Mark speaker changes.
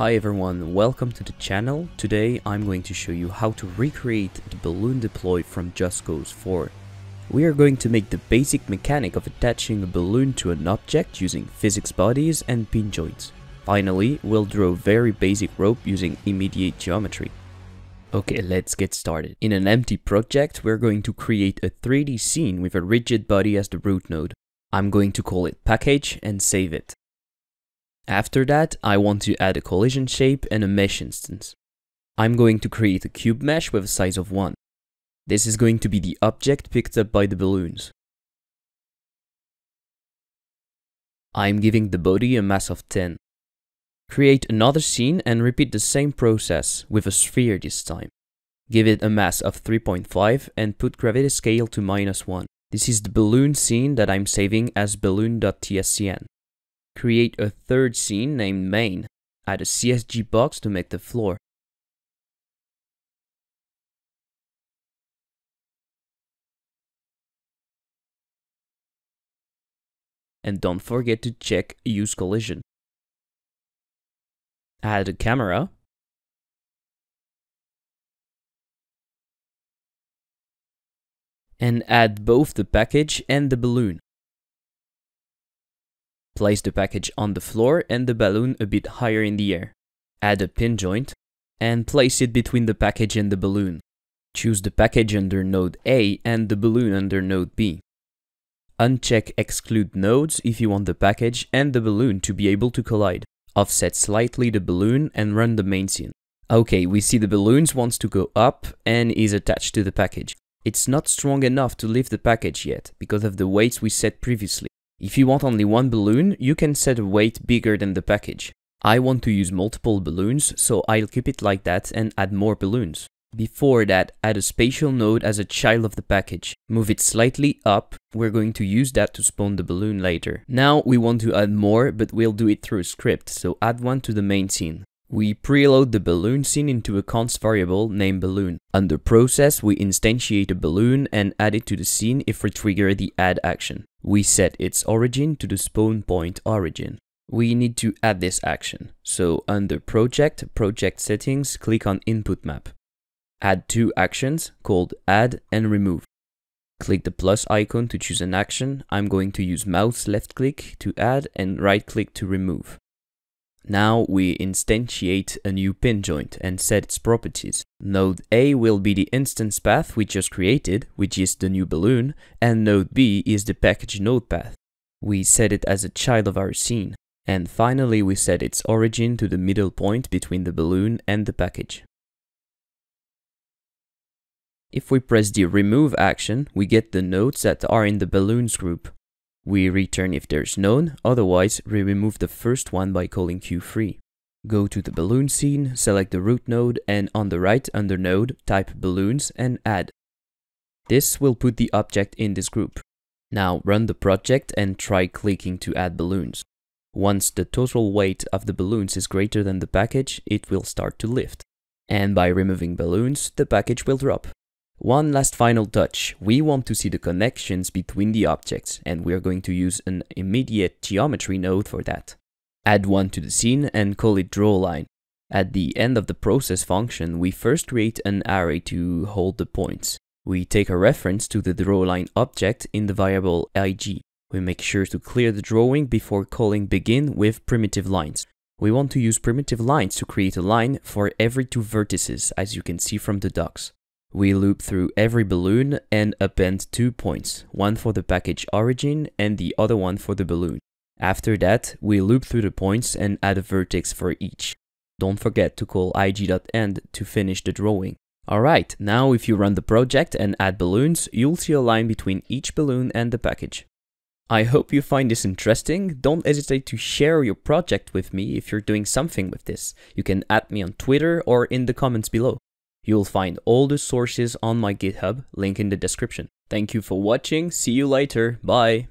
Speaker 1: Hi everyone, welcome to the channel. Today I'm going to show you how to recreate the balloon deploy from Just Cause 4. We are going to make the basic mechanic of attaching a balloon to an object using physics bodies and pin joints. Finally, we'll draw very basic rope using immediate geometry. Okay, let's get started. In an empty project, we're going to create a 3D scene with a rigid body as the root node. I'm going to call it package and save it. After that, I want to add a collision shape and a mesh instance. I'm going to create a cube mesh with a size of 1. This is going to be the object picked up by the balloons. I'm giving the body a mass of 10. Create another scene and repeat the same process with a sphere this time. Give it a mass of 3.5 and put gravity scale to minus 1. This is the balloon scene that I'm saving as balloon.tscn. Create a third scene named main. Add a CSG box to make the floor. And don't forget to check use collision. Add a camera. And add both the package and the balloon. Place the package on the floor and the balloon a bit higher in the air. Add a pin joint and place it between the package and the balloon. Choose the package under node A and the balloon under node B. Uncheck exclude nodes if you want the package and the balloon to be able to collide. Offset slightly the balloon and run the main scene. Okay, we see the balloons wants to go up and is attached to the package. It's not strong enough to lift the package yet because of the weights we set previously. If you want only one balloon, you can set a weight bigger than the package. I want to use multiple balloons, so I'll keep it like that and add more balloons. Before that, add a spatial node as a child of the package. Move it slightly up, we're going to use that to spawn the balloon later. Now we want to add more, but we'll do it through a script, so add one to the main scene. We preload the balloon scene into a const variable named balloon. Under process, we instantiate a balloon and add it to the scene if we trigger the add action. We set its origin to the spawn point origin. We need to add this action. So under project, project settings, click on input map. Add two actions called add and remove. Click the plus icon to choose an action. I'm going to use mouse left click to add and right click to remove. Now we instantiate a new pin joint and set its properties. Node A will be the instance path we just created, which is the new balloon, and node B is the package node path. We set it as a child of our scene. And finally we set its origin to the middle point between the balloon and the package. If we press the remove action, we get the nodes that are in the balloons group. We return if there's none, otherwise we remove the first one by calling queue_free. Go to the balloon scene, select the root node and on the right under node type balloons and add. This will put the object in this group. Now run the project and try clicking to add balloons. Once the total weight of the balloons is greater than the package, it will start to lift. And by removing balloons, the package will drop. One last final touch, we want to see the connections between the objects and we're going to use an immediate geometry node for that. Add one to the scene and call it drawLine. At the end of the process function, we first create an array to hold the points. We take a reference to the drawLine object in the variable ig. We make sure to clear the drawing before calling begin with primitive lines. We want to use primitive lines to create a line for every two vertices as you can see from the docs. We loop through every balloon and append two points, one for the package origin and the other one for the balloon. After that, we loop through the points and add a vertex for each. Don't forget to call ig.end to finish the drawing. Alright, now if you run the project and add balloons, you'll see a line between each balloon and the package. I hope you find this interesting. Don't hesitate to share your project with me if you're doing something with this. You can add me on Twitter or in the comments below. You'll find all the sources on my GitHub, link in the description. Thank you for watching, see you later, bye!